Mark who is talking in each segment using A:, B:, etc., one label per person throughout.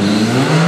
A: Música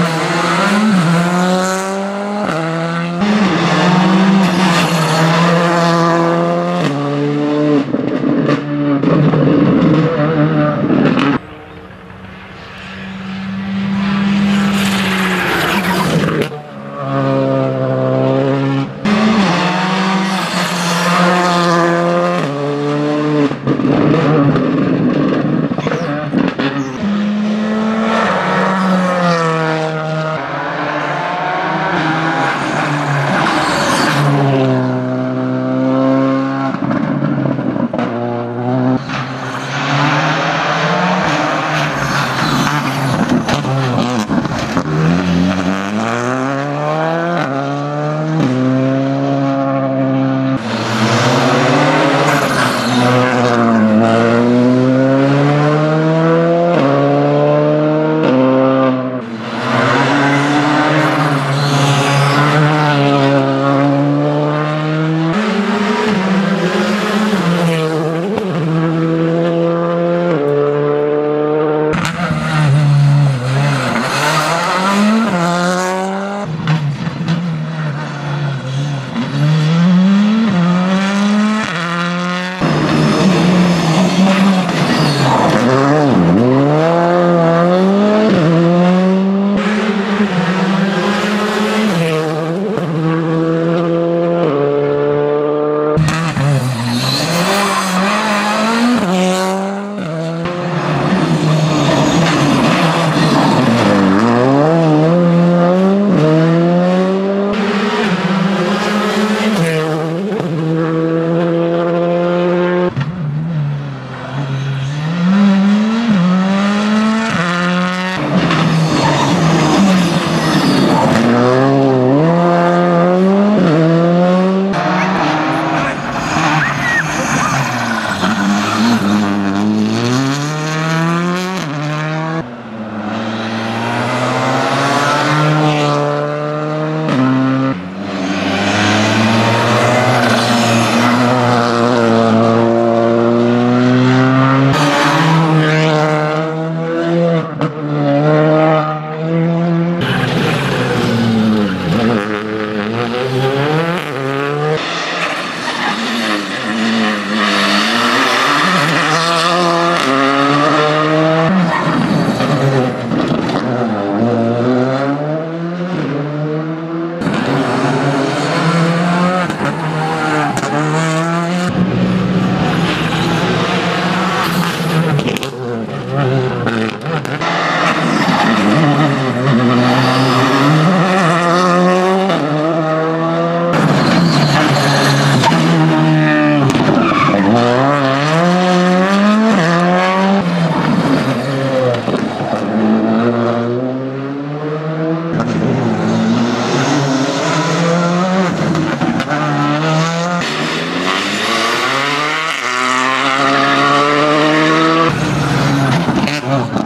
A: Oh.